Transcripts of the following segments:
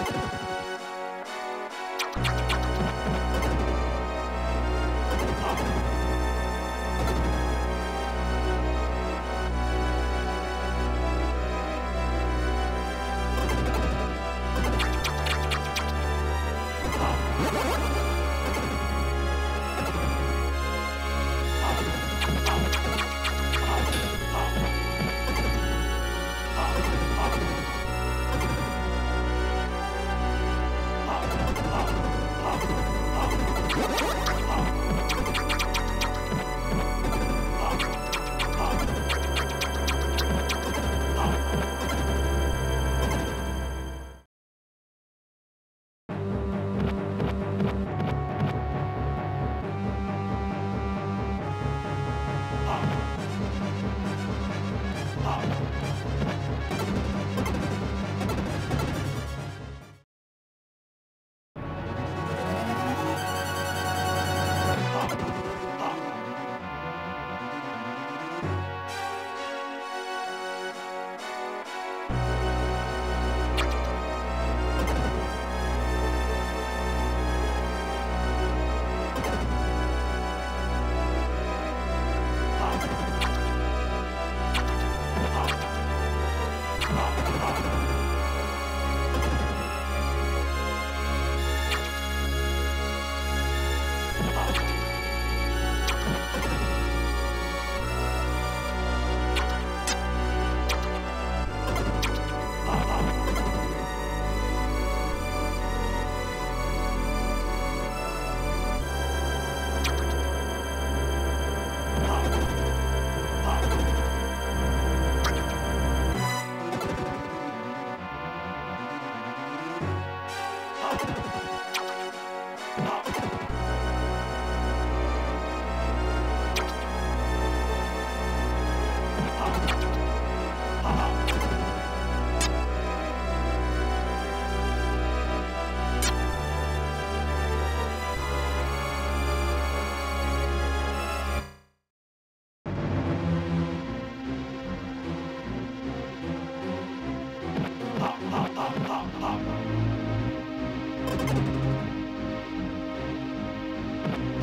you.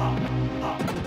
好，好。